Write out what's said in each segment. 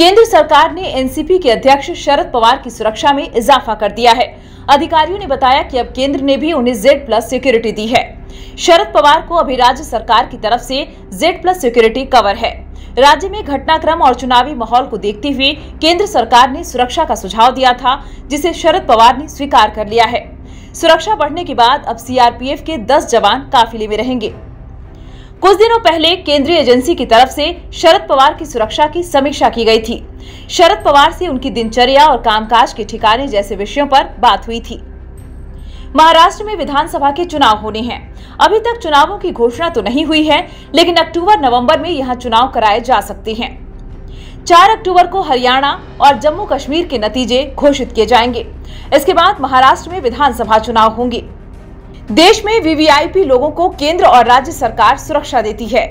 केंद्र सरकार ने एनसीपी के अध्यक्ष शरद पवार की सुरक्षा में इजाफा कर दिया है। अधिकारियों ने बताया कि अब केंद्र ने भी उन्हें जेड प्लस सिक्योरिटी दी है। शरद पवार को अभी राज्य सरकार की तरफ़ से जेड प्लस सिक्योरिटी कवर है। राज्य में घटनाक्रम और चुनावी माहौल को देखते हुए केंद्र सरकार ने सुरक्षा का सुझाव दिया था, जिसे शरद पवार ने स्वीकार कर लिया है। सुरक्षा बढ़ने के बाद अब सीआरपीएफ के 10 जवान काफिले में रहेंगे। कुछ दिनों पहले केंद्रीय एजेंसी की तरफ़ से शरद पवार की सुरक्षा की समीक्षा की गई थी। शरद पवार से उनकी दिनचर्या और कामकाज के ठिकाने जैसे विषयों पर बात हुई थी। महाराष्ट्र में विधानसभा के चुनाव होने हैं। अभी तक चुनावों की घोषणा तो नहीं हुई है, लेकिन अक्टूबर नवंबर में यहाँ चुनाव कराए जा सकते हैं। चार अक्टूबर को हरियाणा और जम्मू कश्मीर के नतीजे घोषित किए जाएँगे। इसके बाद महाराष्ट्र में विधानसभा चुनाव होंगे। देश में वीवीआईपी लोगों को केंद्र और राज्य सरकार सुरक्षा देती है।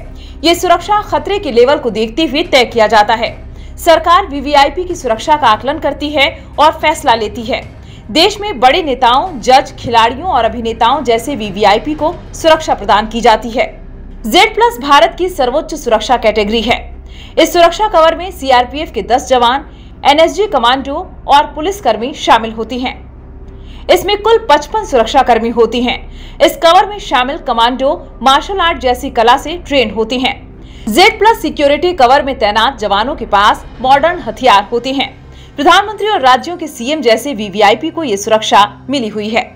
ये सुरक्षा खतरे के लेवल को देखते हुए तय किया जाता है। सरकार वीवीआईपी की सुरक्षा का आकलन करती है और फैसला लेती है। देश में बड़े नेताओं, जज, खिलाड़ियों और अभिनेताओं जैसे वीवीआईपी को सुरक्षा प्रदान की जाती है। जेड प्लस भारत की सर्वोच्च सुरक्षा कैटेगरी है। इस सुरक्षा कवर में सीआरपीएफ के 10 जवान एनएसजी कमांडो और पुलिसकर्मी शामिल होती हैं। इसमें कुल 55 सुरक्षा कर्मी होती हैं। इस कवर में शामिल कमांडो, मार्शल आर्ट जैसी कला से ट्रेन होती हैं। जेड प्लस सिक्योरिटी कवर में तैनात जवानों के पास मॉडर्न हथियार होते हैं। प्रधानमंत्री और राज्यों के सीएम जैसे वीवीआईपी को ये सुरक्षा मिली हुई है।